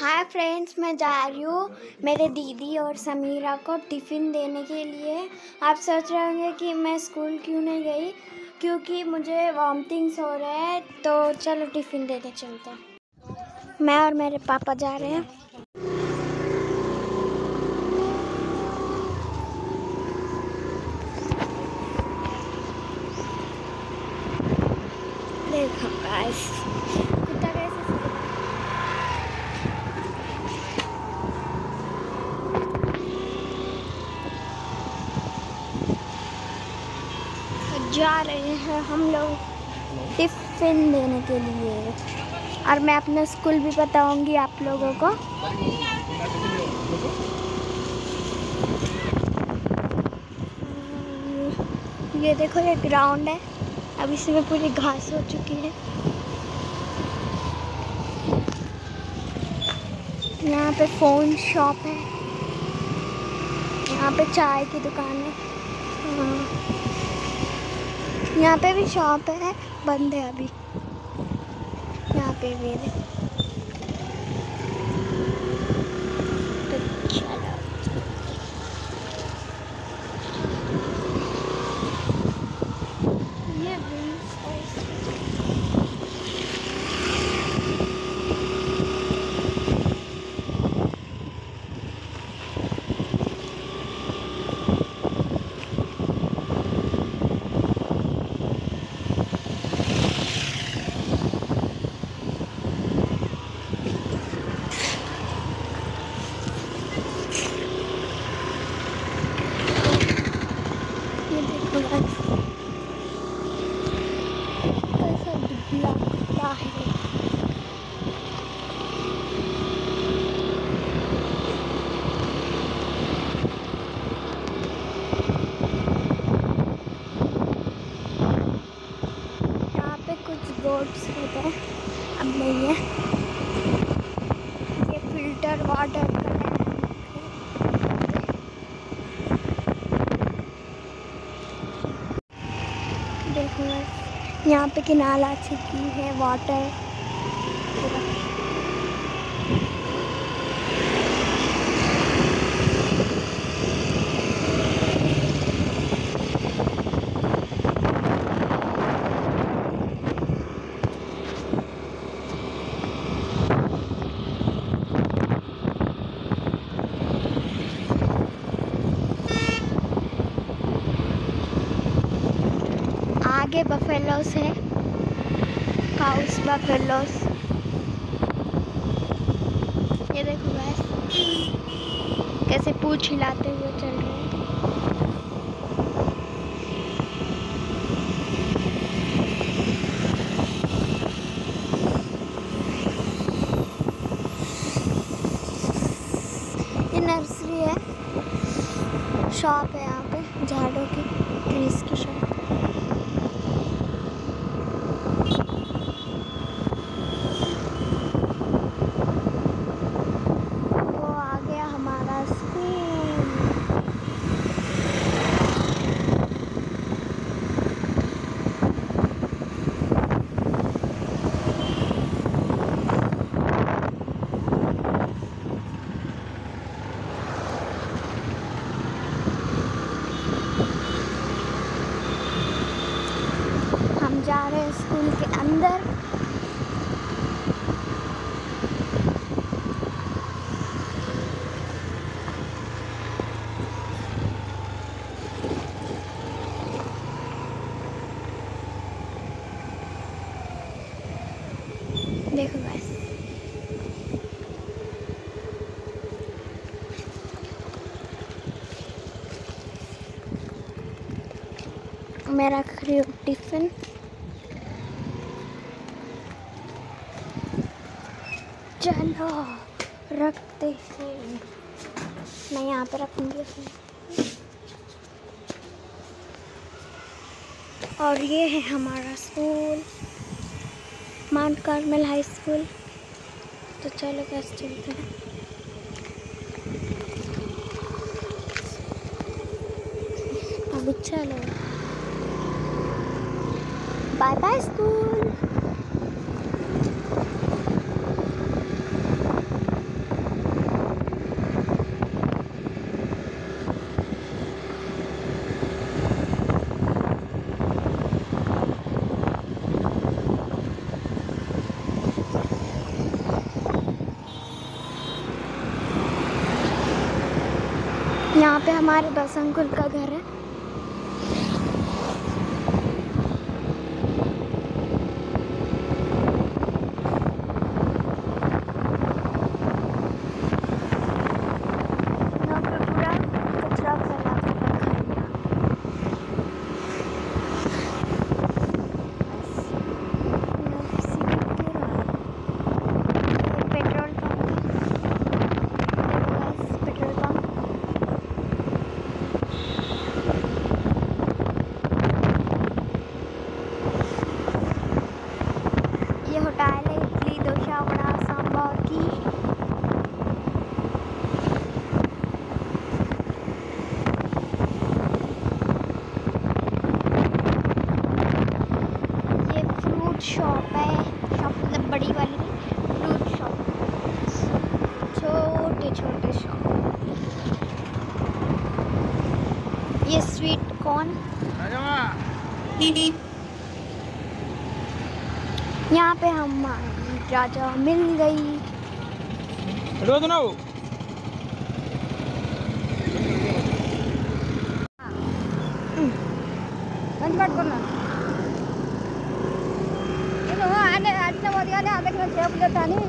Hi friends मैं जा रही हूँ मेरे दीदी और समीरा को टिफ़िन देने के लिए। आप सोच रहे होंगे कि मैं स्कूल क्यों नहीं गई? क्योंकि मुझे वॉमटिंग्स हो रहे हैं तो चलो टिफ़िन देने चलते हैं। मैं और मेरे पापा जा रहे हैं देखो गाइस कुत्ता कैसे जा रहे हैं हम लोग टिफ़िन देने के लिए। और मैं अपना स्कूल भी बताऊँगी आप लोगों को। ये देखो, ये ग्राउंड है। अब इसमें पूरी घास हो चुकी है। यहाँ पे फ़ोन शॉप है। यहाँ पे चाय की दुकान हाँ। यहाँ पे भी शॉप है बंद है अभी। यहाँ पे भी है तो चलो ये भी ये देखो गाइस कैसा दुबला कुत्ता है यहाँ पे कुछ बोर्ड्स होते हैं। अब नहीं है। ये फ़िल्टर वाटर का है देखो गाइस, यहाँ पे किनाल आ चुकी है वाटर आगे बफेलोस है। काउस बफेलोस ये देखो गाइस कैसे पूछ हिलाते हुए चल रहे हैं। नर्सरी है शॉप है यहाँ पे झाड़ों की ट्रीज की शॉप वो आ गया हमारा स्कूल हम जा रहे स्कूल के अंदर। देखो गाइस मैं रख रही हूँ टिफ़िन चलो, रखते हैं। मैं यहाँ पे रखूँगी अपने। और ये है हमारा school, Mount Carmel High School. तो चलो कैसे चलते हैं। अभी चलो। Bye bye school. पे हमारे बस अंकुल का घर है यहाँ पे पूरा कचरा फैला कर रखा है यहाँ। बस, यहाँ पे सिगरेट क्यों रहा है? ये पेट्रोल पंप है गाइस पेट्रोल पंप ये होटल है इडली डोसा वड़ा सांभर की ये फ्रूट शॉप है शॉप मतलब बड़ी वाली फ्रूट शॉप छोटे छोटे शॉप ये स्वीट कौन यहाँ पे हम हाँ, राजा मिल गई। हाँ। बंद कर करना ये तो हाँ आने आने मोदी आने आने के लिए जेब लेता नहीं।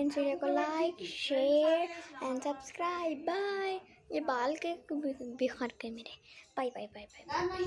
फ्रेंड्स वीडियो को like share and subscribe bye ये बाल के बिखर के मेरे। Bye bye bye bye